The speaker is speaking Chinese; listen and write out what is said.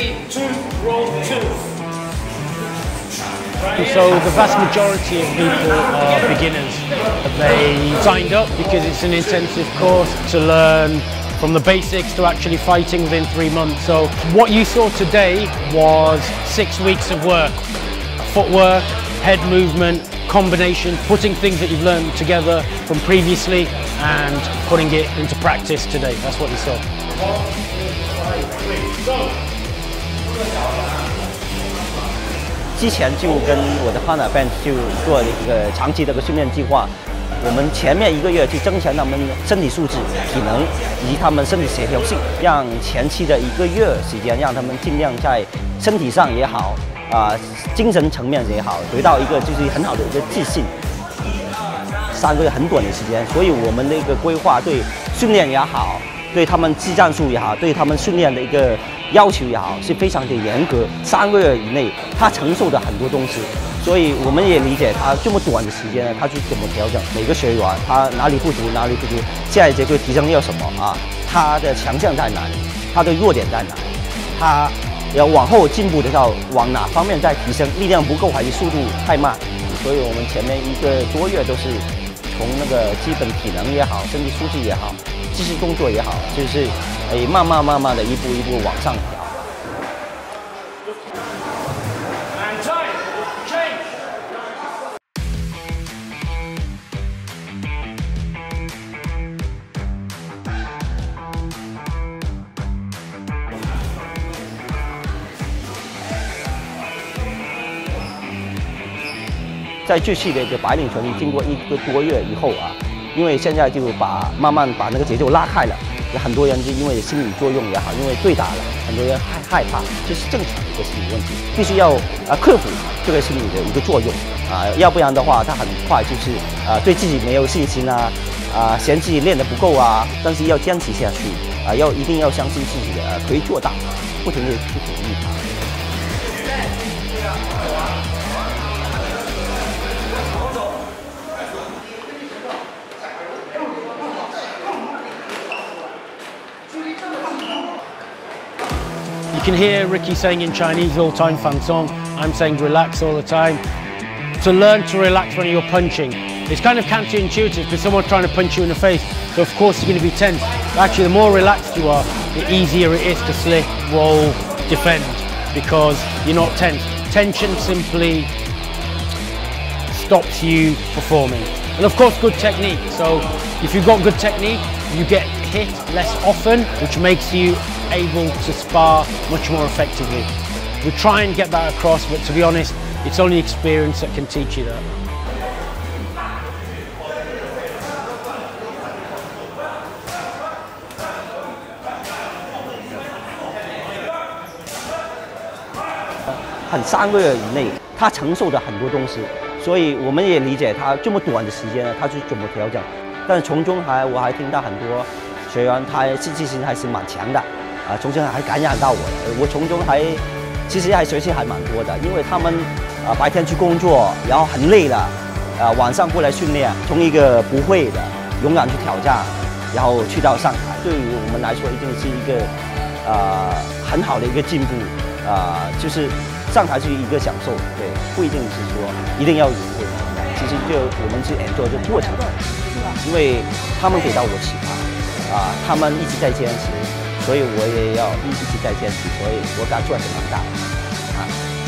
three, two, roll two. So the vast majority of people are beginners. They signed up because it's an intensive course to learn from the basics to actually fighting within three months. So what you saw today was six weeks of work. Footwork, head movement, combination, putting things that you've learned together from previously and putting it into practice today. That's what you saw. 之前就跟我的 partner Ben 就做了一个长期的一个训练计划。我们前面一个月去增强他们身体素质、体能以及他们身体协调性，让前期的一个月时间，让他们尽量在身体上也好，啊，精神层面也好，得到一个就是很好的一个自信。三个月很短的时间，所以我们的一个规划对训练也好，对他们技战术也好，对他们训练的一个要求也好，是非常的严格。三个月以内，他承受的很多东西。所以我们也理解他这么短的时间呢，他去怎么调整每个学员，他哪里不足，哪里不足，下一节课提升要什么啊？他的强项在哪里？他的弱点在哪？他要往后进步的时候往哪方面再提升？力量不够还是速度太慢？所以我们前面一个多月都是从那个基本体能也好，身体素质也好，姿势动作也好，就是诶慢慢慢慢的一步一步往上调。在这次的一个白领群经过一个多月以后啊，因为现在就把慢慢把那个节奏拉开了，有很多人就因为心理作用也好，因为对打了，很多人害害怕，这是正常的一个心理问题，必须要啊克服这个心理的一个作用啊，要不然的话，他很快就是啊对自己没有信心啊，啊嫌自己练得不够啊，但是要坚持下去啊，要一定要相信自己的可以做到，不停的去鼓励 You can hear Ricky saying in Chinese all the time, Fan Song. I'm saying relax all the time. To learn to relax when you're punching. It's kind of counterintuitive because someone's trying to punch you in the face. So of course you're going to be tense. But actually, the more relaxed you are, the easier it is to slip, roll, defend because you're not tense. Tension simply stops you performing. And of course, good technique. So if you've got good technique, you get hit less often, which makes you able to spar much more effectively. We try and get that across, but to be honest, it's only experience that can teach you that. 很三个月以内，他承受的很多东西，所以我们也理解他这么短的时间呢，他是怎么调整。但是从中还我还听到很多 学员，他积极性还是蛮强的，啊，从中还感染到我，我从中还其实还学习还蛮多的，因为他们啊白天去工作，然后很累了，啊晚上过来训练，从一个不会的勇敢去挑战，然后去到上台，对于我们来说一定是一个啊很好的一个进步，啊就是上台是一个享受，对，不一定是说一定要赢，其实就我们是 enjoy 这过程。因为他们给到我启发，啊，他们一直在坚持，所以我也要一一直在坚持，所以我感触还是蛮大的，啊。